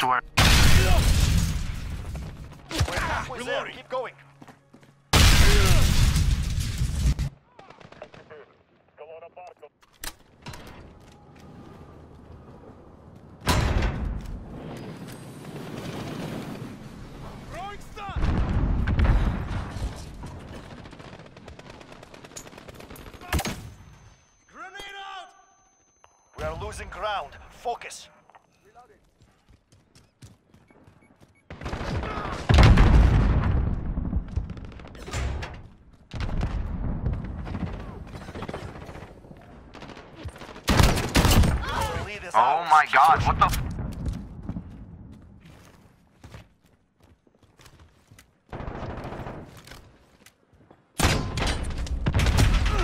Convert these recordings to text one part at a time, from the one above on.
I swear. We're halfway there. Keep going. We are losing ground. Focus. Oh my god, what the f-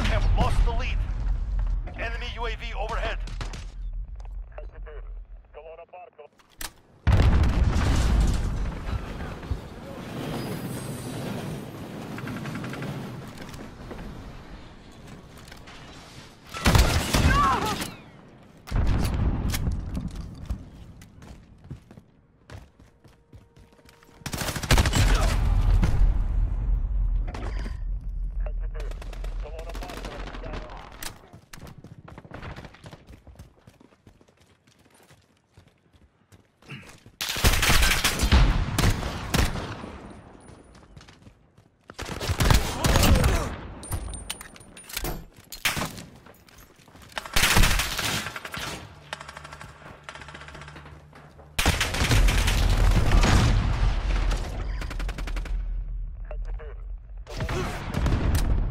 Have lost the lead. Enemy UAV overhead.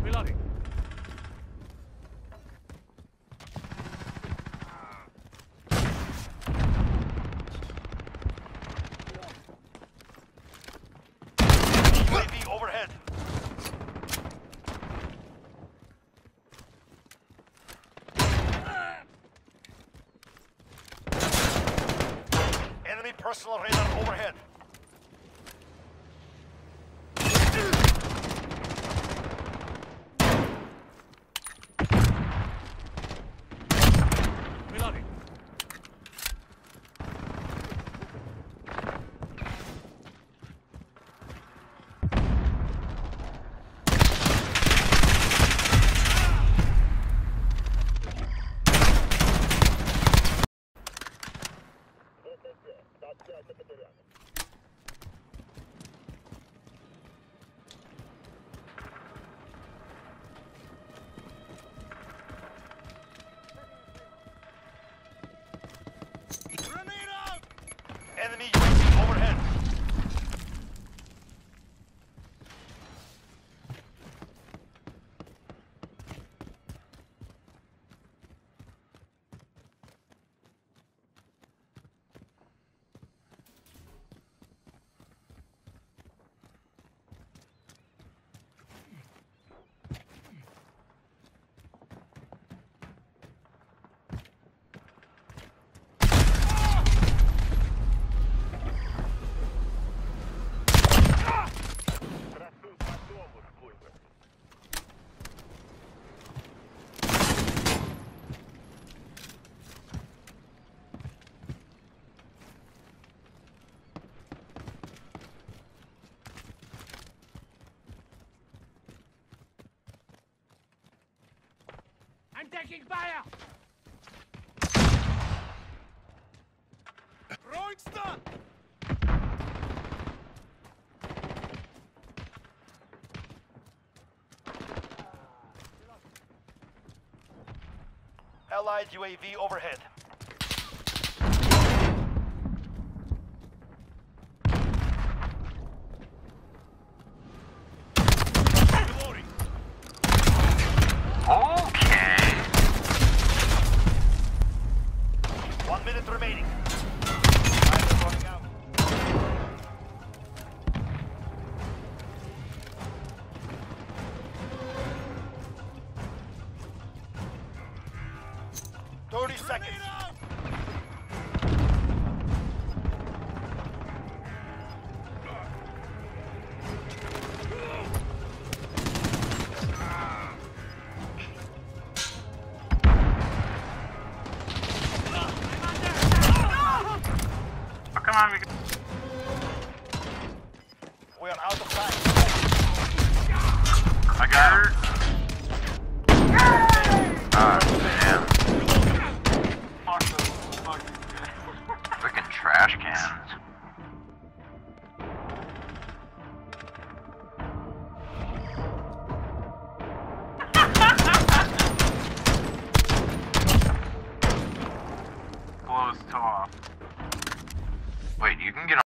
Reloading. UAV overhead. Personal radar overhead. Reloading. Enemy UAV overhead. I'm taking fire! Throwing stun! Allied UAV overhead. Reloading. Okay. One remaining. Thirty seconds. On. We can... you get